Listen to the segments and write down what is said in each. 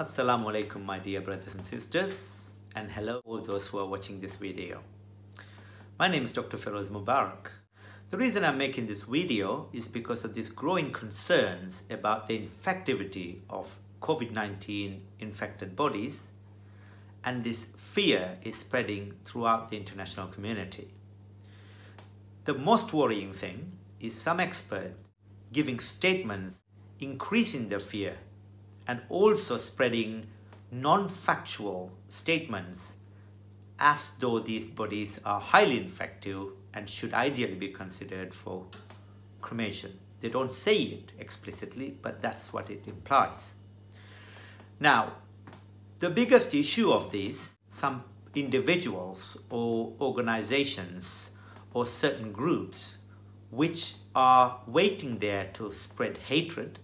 Assalamu alaikum my dear brothers and sisters and hello all those who are watching this video. My name is Dr. Feroz Mubarak. The reason I'm making this video is because of these growing concerns about the infectivity of COVID-19 infected bodies and this fear is spreading throughout the international community. The most worrying thing is some experts giving statements increasing the fear and also spreading non-factual statements as though these bodies are highly infective and should ideally be considered for cremation. They don't say it explicitly, but that's what it implies. Now, the biggest issue of this, some individuals or organizations or certain groups which are waiting there to spread hatred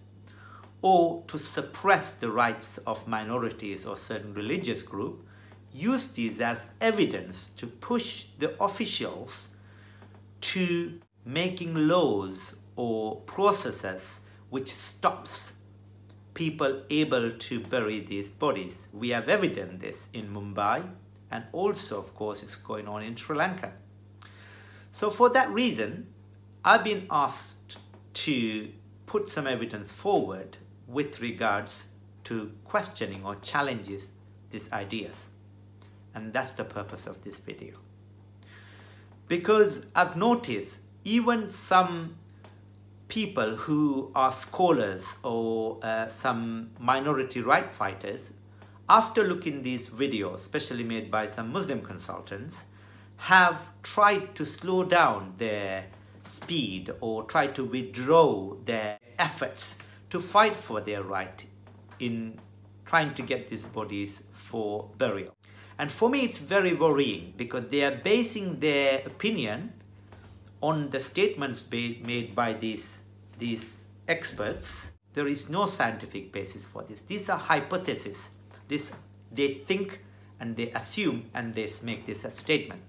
or to suppress the rights of minorities or certain religious group use these as evidence to push the officials to making laws or processes which stops people able to bury these bodies. We have evident this in Mumbai and also of course it's going on in Sri Lanka. So for that reason, I've been asked to put some evidence forward with regards to questioning or challenges these ideas. And that's the purpose of this video. Because I've noticed even some people who are scholars or uh, some minority right fighters, after looking these videos, especially made by some Muslim consultants, have tried to slow down their speed or try to withdraw their efforts to fight for their right in trying to get these bodies for burial. And for me, it's very worrying because they are basing their opinion on the statements made by these, these experts. There is no scientific basis for this. These are hypotheses. This, they think and they assume and they make this a statement.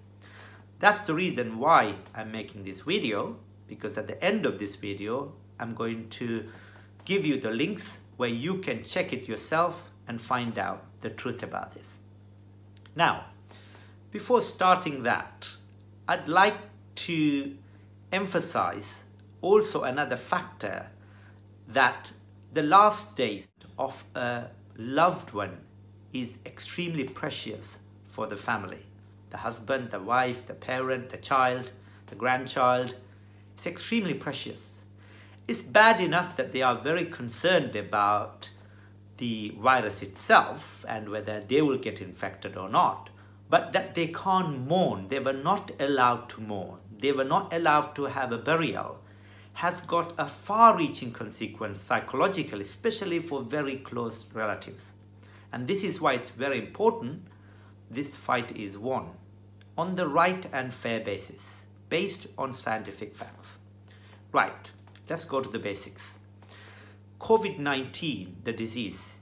That's the reason why I'm making this video because at the end of this video, I'm going to give you the links where you can check it yourself and find out the truth about this. Now, before starting that, I'd like to emphasize also another factor that the last days of a loved one is extremely precious for the family. The husband, the wife, the parent, the child, the grandchild, it's extremely precious. It's bad enough that they are very concerned about the virus itself and whether they will get infected or not, but that they can't mourn. They were not allowed to mourn. They were not allowed to have a burial has got a far-reaching consequence psychologically, especially for very close relatives. And this is why it's very important this fight is won on the right and fair basis, based on scientific facts. Right. Let's go to the basics. COVID-19, the disease,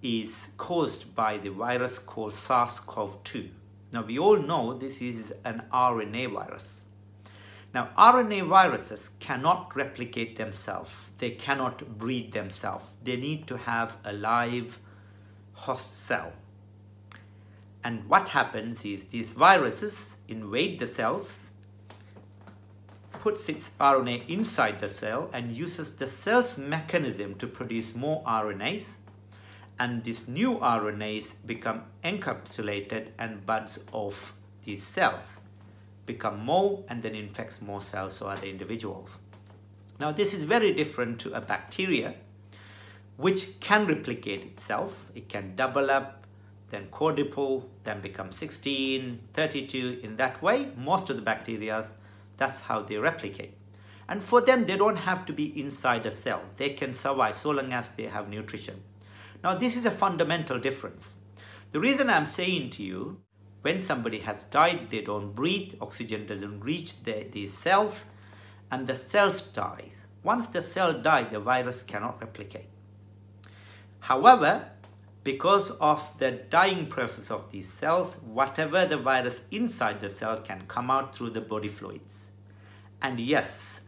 is caused by the virus called SARS-CoV-2. Now we all know this is an RNA virus. Now RNA viruses cannot replicate themselves. They cannot breed themselves. They need to have a live host cell. And what happens is these viruses invade the cells puts its RNA inside the cell and uses the cell's mechanism to produce more RNAs and these new RNAs become encapsulated and buds off these cells, become more and then infects more cells or other individuals. Now this is very different to a bacteria which can replicate itself. It can double up, then quadruple, then become 16, 32. In that way, most of the bacteria that's how they replicate. And for them, they don't have to be inside a cell. They can survive so long as they have nutrition. Now, this is a fundamental difference. The reason I'm saying to you, when somebody has died, they don't breathe, oxygen doesn't reach the, these cells, and the cells die. Once the cell dies, the virus cannot replicate. However, because of the dying process of these cells, whatever the virus inside the cell can come out through the body fluids. And yes,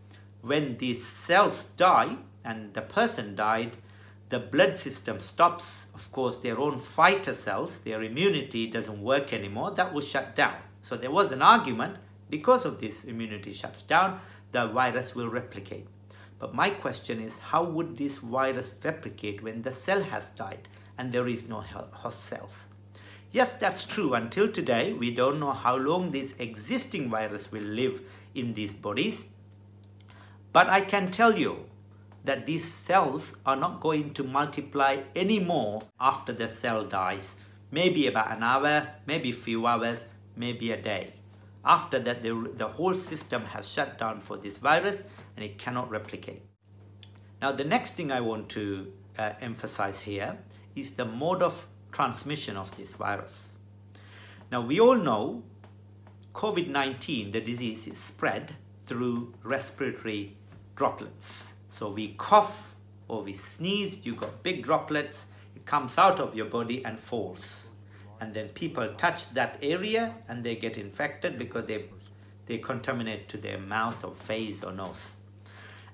when these cells die and the person died, the blood system stops, of course, their own fighter cells, their immunity doesn't work anymore, that will shut down. So there was an argument, because of this immunity shuts down, the virus will replicate. But my question is, how would this virus replicate when the cell has died and there is no host cells? Yes, that's true. Until today, we don't know how long this existing virus will live in these bodies. But I can tell you that these cells are not going to multiply anymore after the cell dies. Maybe about an hour, maybe a few hours, maybe a day. After that, the, the whole system has shut down for this virus and it cannot replicate. Now, the next thing I want to uh, emphasize here is the mode of transmission of this virus. Now, we all know COVID-19, the disease is spread through respiratory droplets. So we cough or we sneeze, you got big droplets, it comes out of your body and falls. And then people touch that area and they get infected because they, they contaminate to their mouth or face or nose.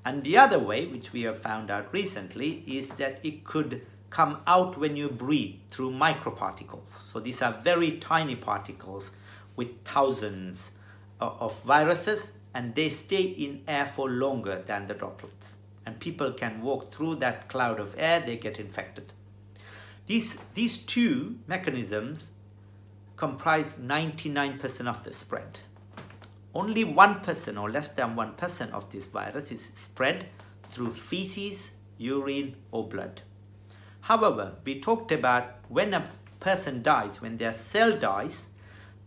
And the other way, which we have found out recently, is that it could come out when you breathe through microparticles. So these are very tiny particles with thousands uh, of viruses and they stay in air for longer than the droplets and people can walk through that cloud of air, they get infected. These, these two mechanisms comprise 99% of the spread. Only 1% or less than 1% of this virus is spread through feces, urine or blood. However, we talked about when a person dies, when their cell dies,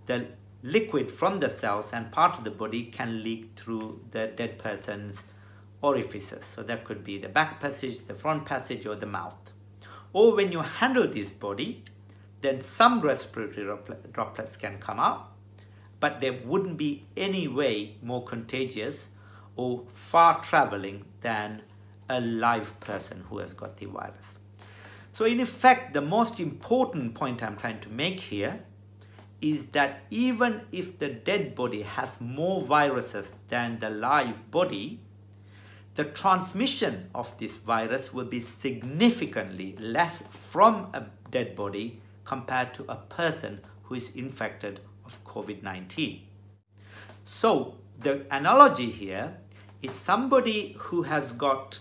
the liquid from the cells and part of the body can leak through the dead person's orifices. So that could be the back passage, the front passage, or the mouth. Or when you handle this body, then some respiratory droplets can come out, but there wouldn't be any way more contagious or far traveling than a live person who has got the virus. So in effect, the most important point I'm trying to make here is that even if the dead body has more viruses than the live body, the transmission of this virus will be significantly less from a dead body compared to a person who is infected of COVID-19. So the analogy here is somebody who has got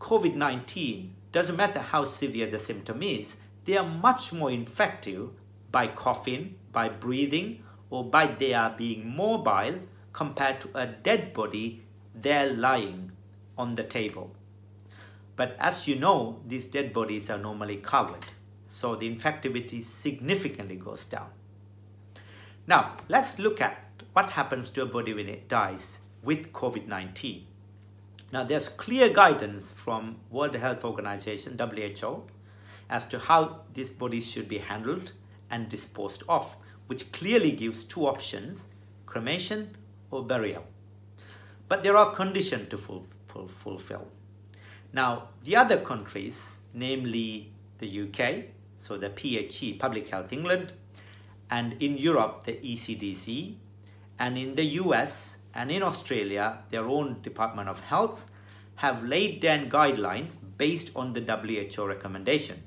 COVID-19, doesn't matter how severe the symptom is, they are much more infective by coughing, by breathing, or by their being mobile compared to a dead body, they're lying on the table. But as you know, these dead bodies are normally covered, so the infectivity significantly goes down. Now, let's look at what happens to a body when it dies with COVID-19. Now, there's clear guidance from World Health Organization, WHO, as to how these bodies should be handled and disposed of, which clearly gives two options, cremation or burial. But there are conditions to fulfill fulfill. Now, the other countries, namely the UK, so the PHE, Public Health England, and in Europe, the ECDC, and in the US and in Australia, their own Department of Health have laid down guidelines based on the WHO recommendation.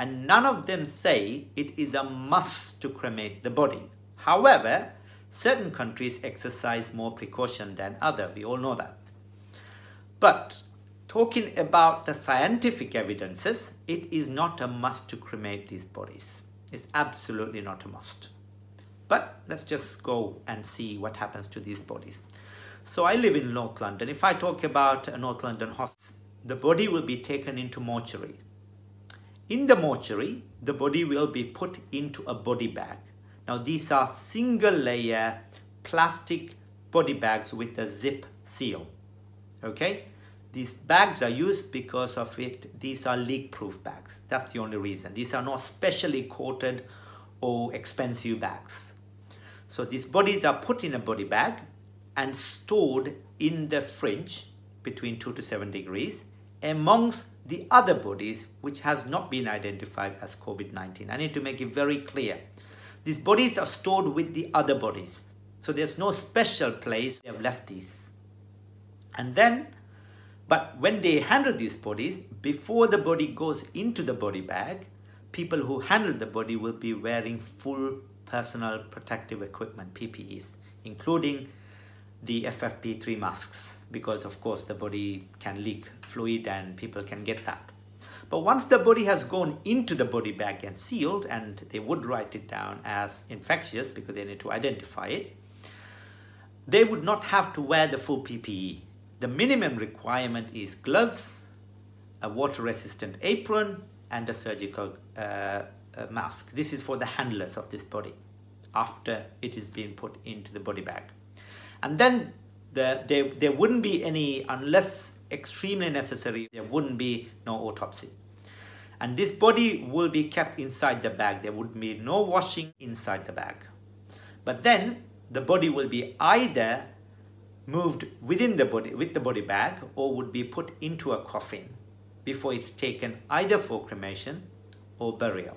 And none of them say it is a must to cremate the body. However, certain countries exercise more precaution than other. We all know that. But talking about the scientific evidences, it is not a must to cremate these bodies. It's absolutely not a must. But let's just go and see what happens to these bodies. So I live in North London. If I talk about a North London hospital, the body will be taken into mortuary. In the mortuary, the body will be put into a body bag. Now these are single layer plastic body bags with a zip seal. Okay, these bags are used because of it. These are leak proof bags. That's the only reason. These are not specially coated or expensive bags. So these bodies are put in a body bag and stored in the fridge between 2 to 7 degrees amongst the other bodies which has not been identified as COVID-19. I need to make it very clear. These bodies are stored with the other bodies. So there's no special place they have left these. And then But when they handle these bodies, before the body goes into the body bag, people who handle the body will be wearing full personal protective equipment, PPEs, including the FFP3 masks, because of course the body can leak fluid and people can get that. But once the body has gone into the body bag and sealed, and they would write it down as infectious because they need to identify it, they would not have to wear the full PPE. The minimum requirement is gloves, a water resistant apron, and a surgical uh, uh, mask. This is for the handlers of this body after it is being put into the body bag. And then the, there, there wouldn't be any, unless extremely necessary, there wouldn't be no autopsy. And this body will be kept inside the bag. There would be no washing inside the bag. But then the body will be either moved within the body with the body bag or would be put into a coffin before it's taken either for cremation or burial.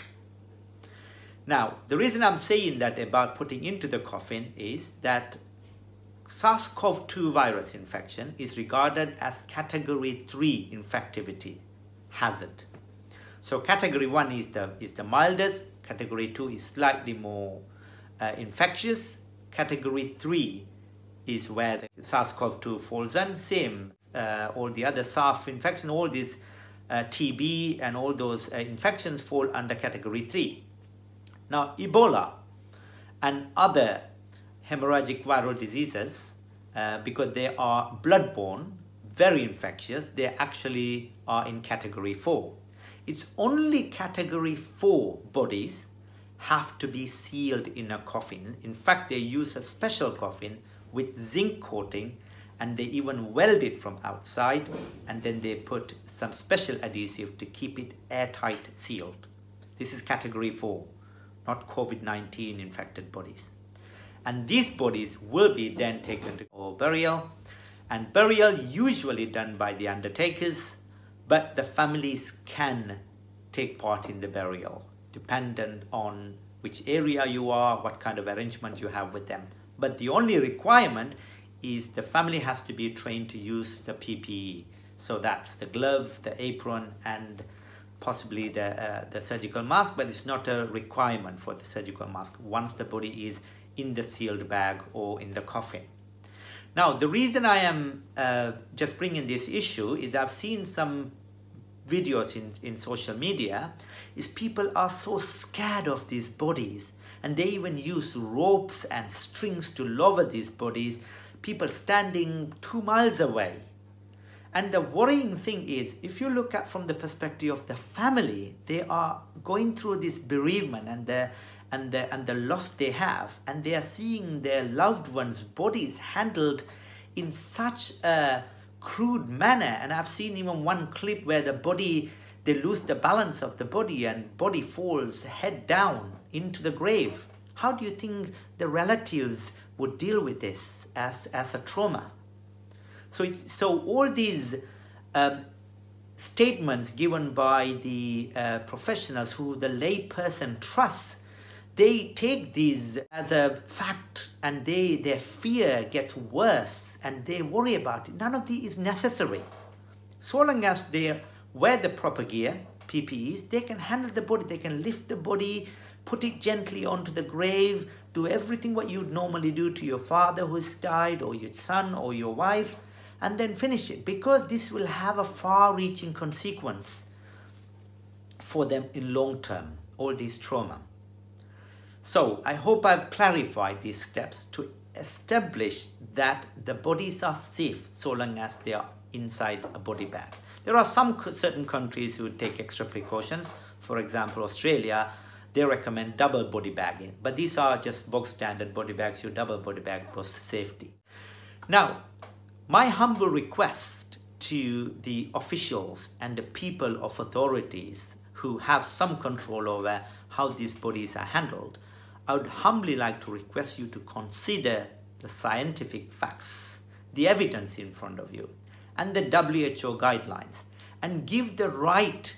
Now, the reason I'm saying that about putting into the coffin is that SARS-CoV-2 virus infection is regarded as category 3 infectivity hazard. So category 1 is the, is the mildest, category 2 is slightly more uh, infectious, category 3 is where the SARS-CoV-2 falls in, same, uh, all the other SARS infection, all these uh, TB and all those uh, infections fall under category 3. Now, Ebola and other hemorrhagic viral diseases, uh, because they are bloodborne, very infectious, they actually are in category 4. It's only category 4 bodies have to be sealed in a coffin. In fact, they use a special coffin with zinc coating and they even weld it from outside and then they put some special adhesive to keep it airtight sealed. This is category 4, not COVID-19 infected bodies. And these bodies will be then taken to burial and burial usually done by the undertakers but the families can take part in the burial dependent on which area you are, what kind of arrangement you have with them. But the only requirement is the family has to be trained to use the PPE. So that's the glove, the apron, and possibly the, uh, the surgical mask, but it's not a requirement for the surgical mask once the body is in the sealed bag or in the coffin. Now, the reason I am uh, just bringing this issue is I've seen some videos in, in social media is people are so scared of these bodies and they even use ropes and strings to lower these bodies people standing two miles away and the worrying thing is if you look at from the perspective of the family they are going through this bereavement and the and the and the loss they have and they are seeing their loved ones bodies handled in such a crude manner and I've seen even one clip where the body they lose the balance of the body and body falls head down into the grave. How do you think the relatives would deal with this as, as a trauma? So, so all these um, statements given by the uh, professionals who the lay person trusts they take these as a fact and they their fear gets worse and they worry about it. None of these is necessary. So long as they wear the proper gear, PPEs, they can handle the body, they can lift the body, put it gently onto the grave, do everything what you'd normally do to your father who's died or your son or your wife and then finish it because this will have a far-reaching consequence for them in long term, all this trauma. So I hope I've clarified these steps to establish that the bodies are safe so long as they are inside a body bag. There are some certain countries who take extra precautions. For example, Australia, they recommend double body bagging, but these are just box standard body bags, you double body bag for safety. Now, my humble request to the officials and the people of authorities who have some control over how these bodies are handled I would humbly like to request you to consider the scientific facts, the evidence in front of you, and the WHO guidelines, and give the right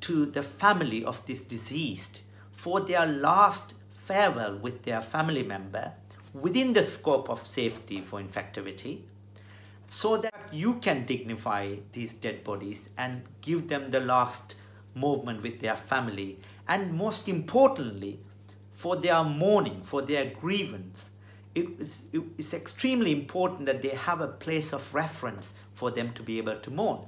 to the family of this deceased for their last farewell with their family member within the scope of safety for infectivity so that you can dignify these dead bodies and give them the last movement with their family and most importantly for their mourning for their grievance it's, it's extremely important that they have a place of reference for them to be able to mourn.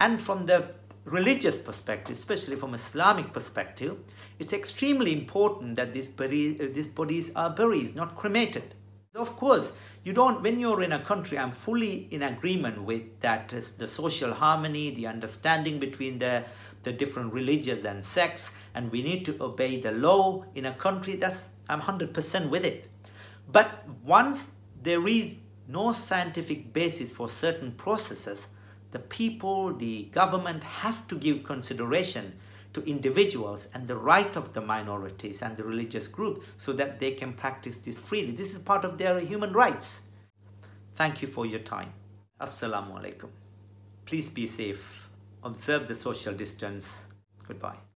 And from the religious perspective especially from islamic perspective it's extremely important that these, body, uh, these bodies are buried not cremated. Of course you don't when you're in a country i'm fully in agreement with that, the social harmony the understanding between the the different religions and sects and we need to obey the law in a country that's i'm 100% with it but once there is no scientific basis for certain processes the people the government have to give consideration to individuals and the right of the minorities and the religious group so that they can practice this freely. This is part of their human rights. Thank you for your time. Assalamu alaikum. Please be safe. Observe the social distance. Goodbye.